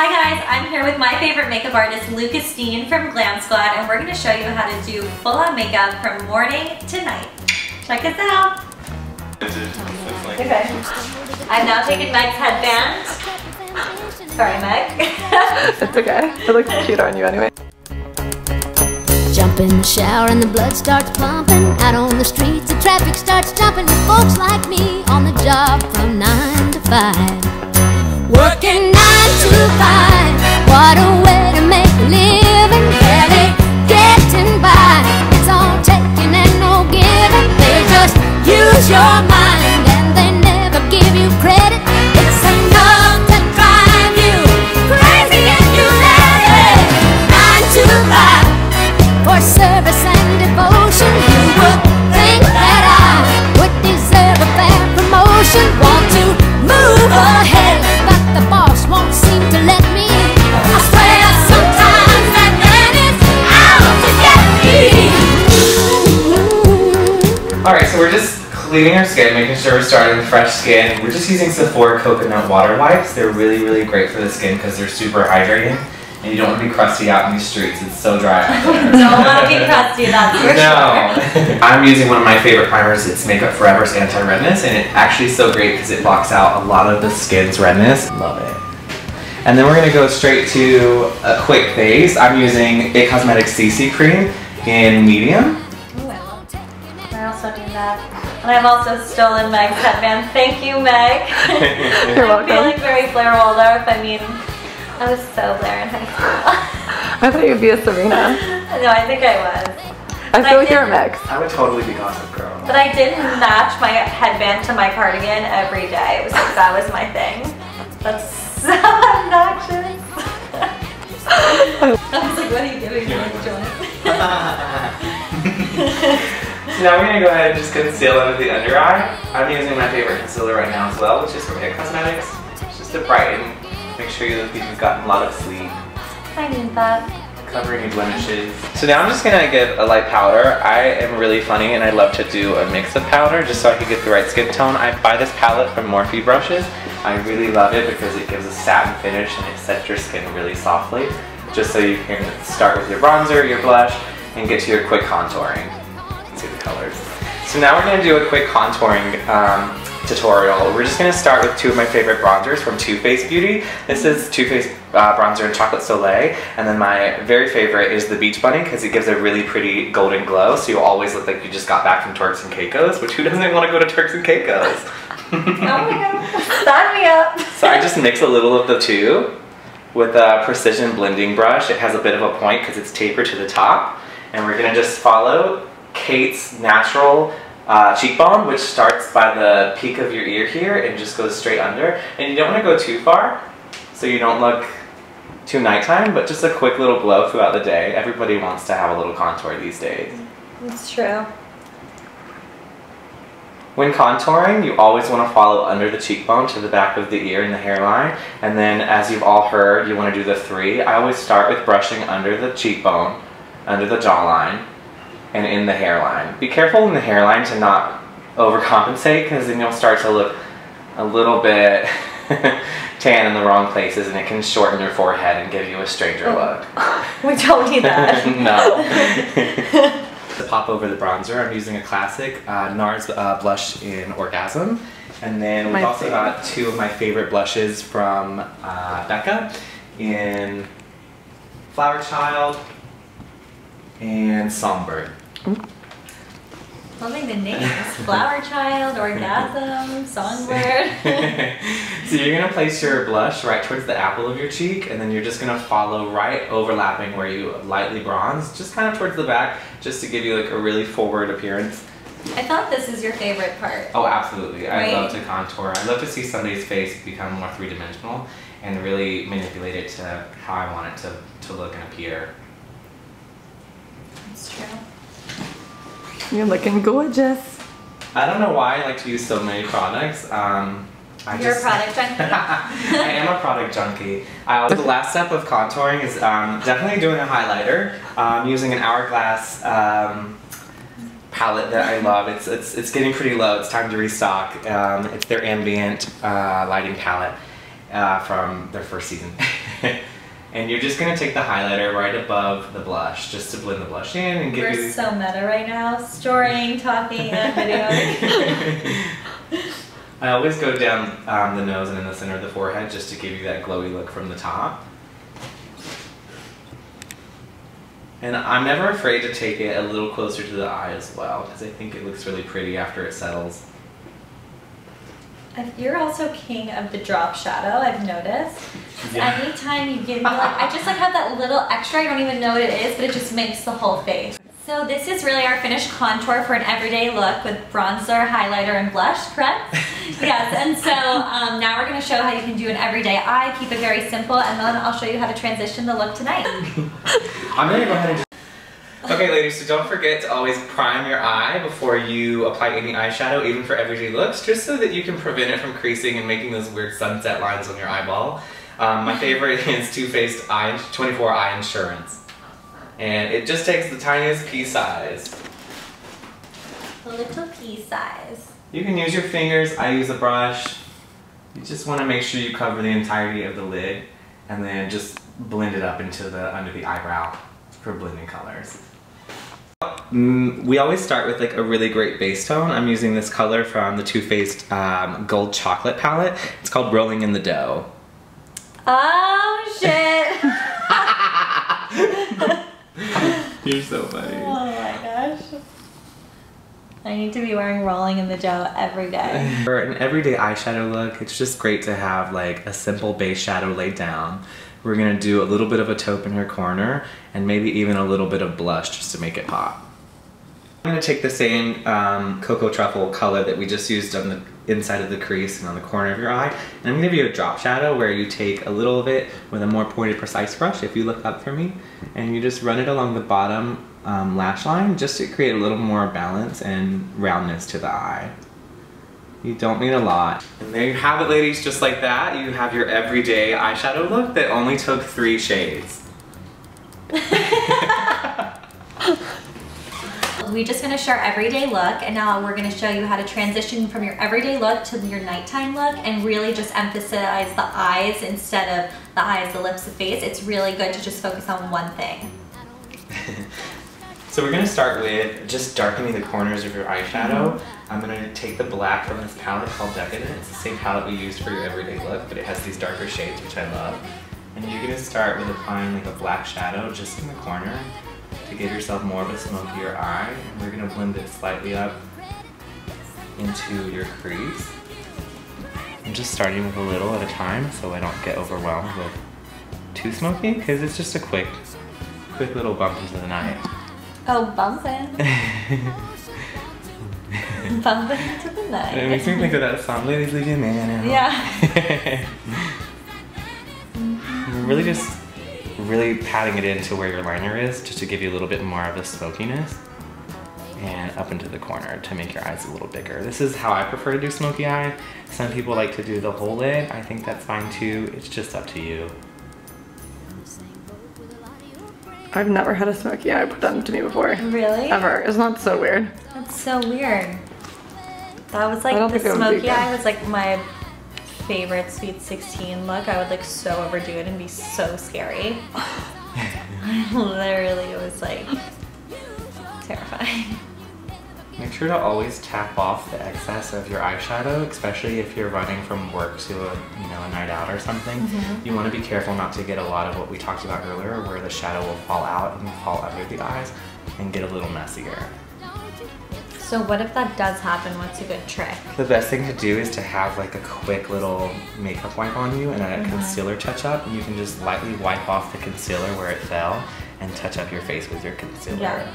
Hi guys, I'm here with my favorite makeup artist, Lucas Dean from Glam Squad, and we're gonna show you how to do full-on makeup from morning to night. Check us out. Okay. I've now taken Meg's headband. Sorry, Meg. it's okay. It looks cute on you anyway. Jump in the shower and the blood starts pumping. Out on the streets, the traffic starts jumping. With folks like me on the job from 9 to 5. Your mind cleaning our skin, making sure we're starting with fresh skin. We're just using Sephora coconut water wipes. They're really, really great for the skin because they're super hydrating. And you don't want to be crusty out in these streets. It's so dry out there. Don't want to be crusty, that's for sure. No. I'm using one of my favorite primers. It's Makeup Forever's Anti-Redness, and it actually is so great because it blocks out a lot of the skin's redness. Love it. And then we're gonna go straight to a quick base. I'm using IT Cosmetics CC Cream in medium. I also need that. And I've also stolen Meg's headband. Thank you, Meg. You're welcome. I'm welcome. feeling very Blair Waldorf. I mean, I was so Blair in high school. I thought you'd be a Serena. no, I think I was. I But feel like you're a mix. I would totally be Gossip Girl. But I did match my headband to my cardigan every day. It was like that was my thing. That's so obnoxious. I was like, what are you giving me, joint? So now we're gonna go ahead and just conceal under the under eye. I'm using my favorite concealer right now as well, which is from IT Cosmetics. It's just to brighten, make sure you look like you've gotten a lot of sleep, I need that. cover any blemishes. So now I'm just gonna give a light powder. I am really funny and I love to do a mix of powder just so I can get the right skin tone. I buy this palette from Morphe Brushes. I really love it because it gives a satin finish and it sets your skin really softly. Just so you can start with your bronzer, your blush, and get to your quick contouring. Colors. So now we're gonna do a quick contouring um, tutorial. We're just gonna start with two of my favorite bronzers from Too Faced Beauty. This is Too Faced uh, bronzer in Chocolate Soleil, and then my very favorite is the Beach Bunny because it gives a really pretty golden glow, so you always look like you just got back from Turks and Caicos, which who doesn't want to go to Turks and Caicos? Oh my god. Sign me up. So I just mix a little of the two with a precision blending brush. It has a bit of a point because it's tapered to the top. And we're gonna just follow Kate's natural uh, cheekbone, which starts by the peak of your ear here and just goes straight under. And you don't wanna go too far, so you don't look too nighttime, but just a quick little glow throughout the day. Everybody wants to have a little contour these days. It's true. When contouring, you always want to follow under the cheekbone to the back of the ear and the hairline. And then, as you've all heard, you want to do the three. I always start with brushing under the cheekbone, under the jawline, and in the hairline. Be careful in the hairline to not overcompensate because then you'll start to look a little bit tan in the wrong places and it can shorten your forehead and give you a stranger look. We don't need that. no. to pop over the bronzer, I'm using a classic uh, NARS uh, blush in Orgasm. And then we've My also favorite. got two of my favorite blushes from uh, Becca in Flower Child and Songbird. Loving the names. Flower Child, Orgasm, Songbird. so you're gonna place your blush right towards the apple of your cheek, and then you're just gonna follow right overlapping where you lightly bronze, just kind of towards the back, just to give you like a really forward appearance. I thought this is your favorite part. Oh, absolutely. I love to contour. I love to see somebody's face become more three dimensional and really manipulate it to how I want it to, to look and appear. It's true. You're looking gorgeous. I don't know why I like to use so many products. Um, I You're a product junkie. I am a product junkie. Uh, the last step of contouring is um, definitely doing a highlighter. Um, using an Hourglass um, palette that I love. It's, it's, it's getting pretty low. It's time to restock. Um, it's their ambient uh, lighting palette. uh, from their first season. and you're just gonna take the highlighter right above the blush, just to blend the blush in and give We're you. so meta right now. Storying, talking, and videoing. I always go down um, the nose and in the center of the forehead just to give you that glowy look from the top. And I'm never afraid to take it a little closer to the eye as well because I think it looks really pretty after it settles. You're also king of the drop shadow, I've noticed. Yeah. Anytime you give me like, I just like have that little extra, I don't even know what it is, but it just makes the whole face. So this is really our finished contour for an everyday look with bronzer, highlighter, and blush, correct? yes, and so um, now we're gonna show how you can do an everyday eye, keep it very simple, and then I'll show you how to transition the look tonight. I'm gonna go ahead and. Okay ladies, so don't forget to always prime your eye before you apply any eyeshadow, even for everyday looks, just so that you can prevent it from creasing and making those weird sunset lines on your eyeball. Um, my favorite is Too Faced Eye 24 Eye Insurance. And it just takes the tiniest pea size. A little pea size. You can use your fingers, I use a brush. You just want to make sure you cover the entirety of the lid and then just blend it up into the under the eyebrow for blending colors. Mm, we always start with like a really great base tone. I'm using this color from the Too Faced um, Gold Chocolate palette. It's called Rolling in the Dough. Oh shit! You're so funny. Oh my gosh. I need to be wearing rolling in the dough every day. For an everyday eyeshadow look, it's just great to have like a simple base shadow laid down. We're gonna do a little bit of a taupe in her corner and maybe even a little bit of blush just to make it pop. I'm gonna take the same um, cocoa truffle color that we just used on the inside of the crease and on the corner of your eye. And I'm gonna give you a drop shadow where you take a little of it with a more pointed, precise brush, if you look up for me, and you just run it along the bottom um, lash line just to create a little more balance and roundness to the eye. You don't need a lot. And there you have it, ladies, just like that. You have your everyday eyeshadow look that only took three shades. We just finished our everyday look and now we're gonna show you how to transition from your everyday look to your nighttime look and really just emphasize the eyes instead of the eyes, the lips, the face. It's really good to just focus on one thing. So we're gonna start with just darkening the corners of your eyeshadow. Mm-hmm. I'm gonna take the black from this palette called Decadent. It's the same palette we used for your everyday look, but it has these darker shades, which I love. And you're gonna start with applying like a black shadow just in the corner to give yourself more of a smokier eye. And we're gonna blend it slightly up into your crease. I'm just starting with a little at a time so I don't get overwhelmed with too smoky, because it's just a quick, quick little bump into the night. Oh, bumping. bumping into the night. It makes me think of that song, Ladies League in Man. Yeah. We're really just really patting it into where your liner is just to give you a little bit more of a smokiness and up into the corner to make your eyes a little bigger. This is how I prefer to do smoky eye. Some people like to do the whole lid. I think that's fine too. It's just up to you. I've never had a smoky eye put on to me before. Really? Ever. Isn't that so weird? That's so weird. That was like the think it would be smoky eye was like my favorite Sweet 16 look. I would like so overdo it and be so scary. Literally, it was like terrifying. Make sure to always tap off the excess of your eyeshadow, especially if you're running from work to a you know a night out or something. Mm-hmm. You want to be careful not to get a lot of what we talked about earlier, where the shadow will fall out and fall under the eyes and get a little messier. So what if that does happen? What's a good trick? The best thing to do is to have like a quick little makeup wipe on you and a mm-hmm. concealer touch up. You can just lightly wipe off the concealer where it fell and touch up your face with your concealer. Yeah.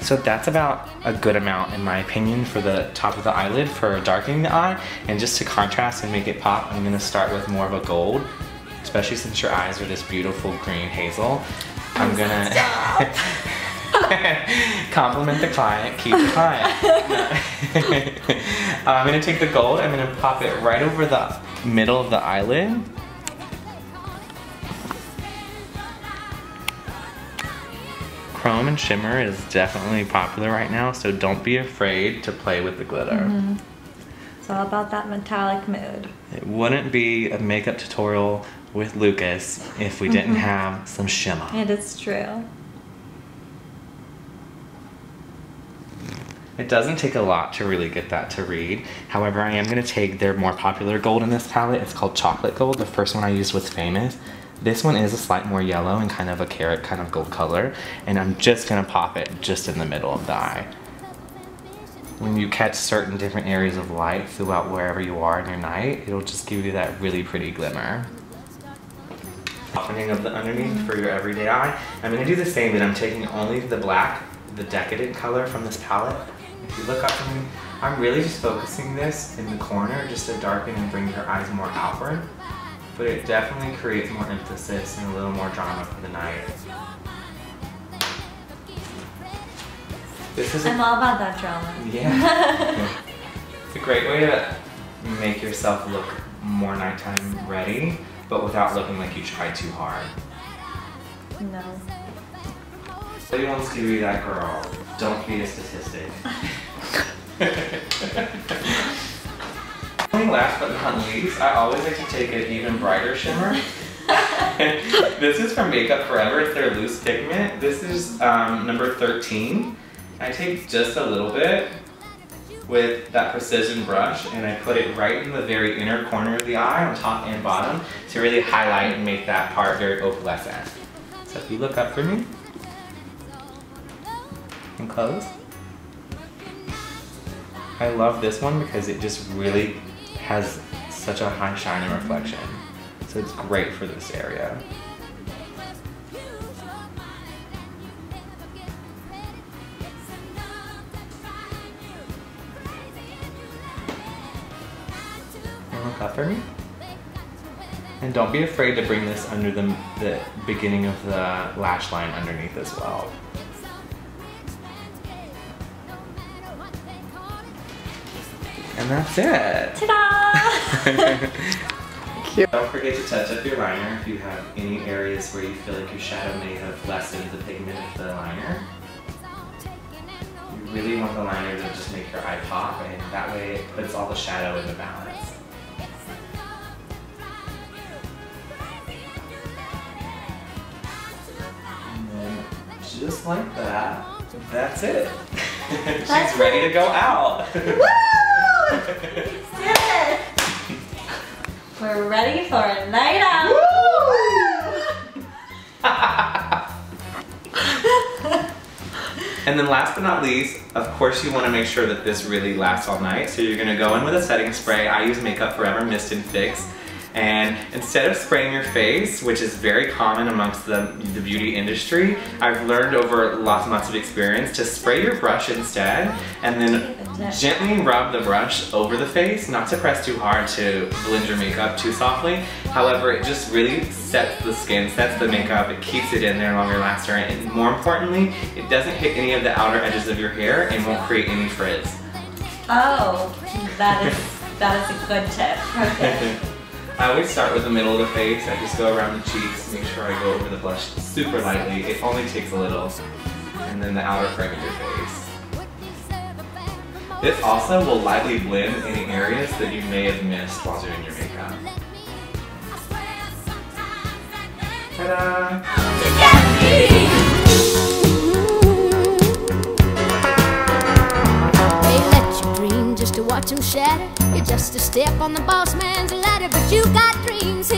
So that's about a good amount in my opinion for the top of the eyelid for darkening the eye. And just to contrast and make it pop, I'm gonna start with more of a gold, especially since your eyes are this beautiful green hazel. I'm gonna compliment the client, keep the client. Uh, I'm gonna take the gold, I'm gonna pop it right over the middle of the eyelid. Chrome and shimmer is definitely popular right now, so don't be afraid to play with the glitter. It's all about that metallic mood. It wouldn't be a makeup tutorial with Lucas if we didn't have some shimmer. And It is true. It doesn't take a lot to really get that to read. However, I am going to take their more popular gold in this palette. It's called Chocolate Gold. The first one I used was Famous. This one is a slight more yellow and kind of a carrot kind of gold color. And I'm just going to pop it just in the middle of the eye. When you catch certain different areas of light throughout wherever you are in your night, it'll just give you that really pretty glimmer. Softening of the underneath mm-hmm. for your everyday eye. I'm going to do the same, but I'm taking only the black, the decadent color from this palette. If you look up from me, I'm really just focusing this in the corner just to darken and bring your eyes more outward. But it definitely creates more emphasis and a little more drama for the night. This is a I'm all about that drama. yeah. it's a great way to make yourself look more nighttime ready, but without looking like you tried too hard. No. Nobody wants to be that girl. Don't be a statistic. Last but not least, I always like to take an even brighter shimmer. this is from Makeup Forever. It's their loose pigment. This is um, number 13. I take just a little bit with that precision brush and I put it right in the very inner corner of the eye on top and bottom to really highlight and make that part very opalescent. So if you look up for me and close. I love this one because it just really has such a high shine and reflection. So it's great for this area. And look up for me. And don't be afraid to bring this under the, the beginning of the lash line underneath as well. And that's it. Ta-da! Cute. Don't forget to touch up your liner if you have any areas where you feel like your shadow may have lessened the pigment of the liner. You really want the liner to just make your eye pop and that way it puts all the shadow into balance. And then just like that, that's it. She's ready to go out. Woo! Did it! We're ready for a night out. And then last but not least, of course you want to make sure that this really lasts all night. So you're going to go in with a setting spray. I use Makeup Forever Mist and Fix. And instead of spraying your face, which is very common amongst the, the beauty industry, I've learned over lots and lots of experience to spray your brush instead and then gently rub the brush over the face, not to press too hard to blend your makeup too softly. However, it just really sets the skin, sets the makeup, it keeps it in there longer lasting, and more importantly, it doesn't hit any of the outer edges of your hair and won't create any frizz. Oh, that is that is a good tip. Okay. I always start with the middle of the face. I just go around the cheeks, make sure I go over the blush super lightly. It only takes a little. And then the outer frame of your face. This also will lightly blend any areas that you may have missed while doing your makeup. Ta-da! Watch them shatter. You're just a step on the boss man's ladder, but you got dreams